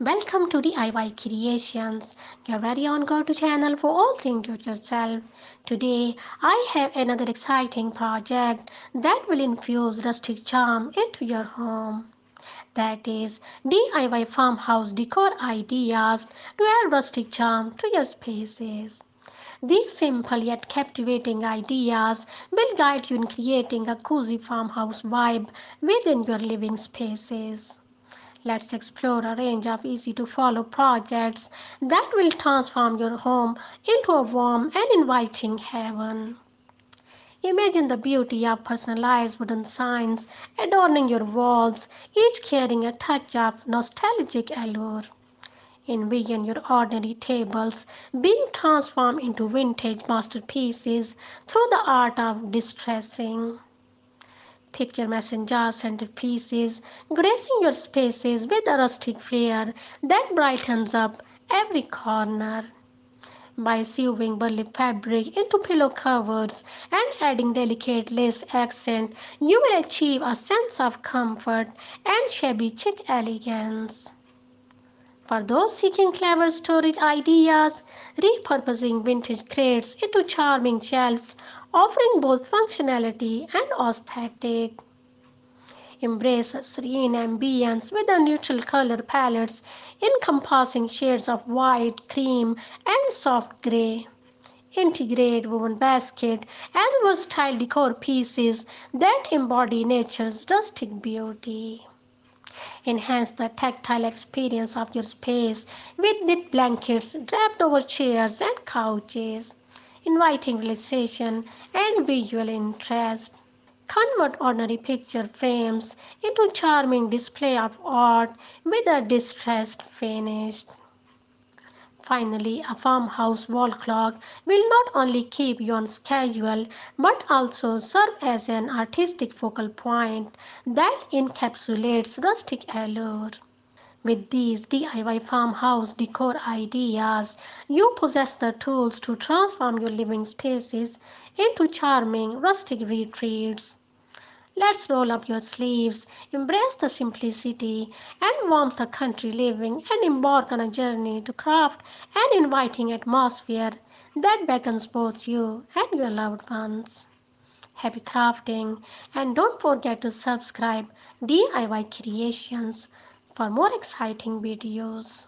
Welcome to the DIY Creations, your very own go-to channel for all things do-it-yourself. Today, I have another exciting project that will infuse rustic charm into your home. That is DIY farmhouse decor ideas to add rustic charm to your spaces. These simple yet captivating ideas will guide you in creating a cozy farmhouse vibe within your living spaces. Let's explore a range of easy to follow projects that will transform your home into a warm and inviting haven. Imagine the beauty of personalized wooden signs adorning your walls, each carrying a touch of nostalgic allure. Envision your ordinary tables being transformed into vintage masterpieces through the art of distressing. Picture mason jar centerpieces gracing your spaces with a rustic flair that brightens up every corner. By sewing burlap fabric into pillow covers and adding delicate lace accent, you will achieve a sense of comfort and shabby chic elegance. For those seeking clever storage ideas, repurposing vintage crates into charming shelves, offering both functionality and aesthetic. Embrace serene ambience with a neutral color palettes encompassing shades of white, cream, and soft gray. Integrate woven basket as versatile decor pieces that embody nature's rustic beauty. Enhance the tactile experience of your space with knit blankets draped over chairs and couches, inviting relaxation and visual interest. Convert ordinary picture frames into charming display of art with a distressed finish. Finally, a farmhouse wall clock will not only keep you on schedule but also serve as an artistic focal point that encapsulates rustic allure. With these DIY farmhouse decor ideas, you possess the tools to transform your living spaces into charming rustic retreats. Let's roll up your sleeves, embrace the simplicity and warmth of country living, and embark on a journey to craft an inviting atmosphere that beckons both you and your loved ones. Happy crafting, and don't forget to subscribe DIY Creations for more exciting videos.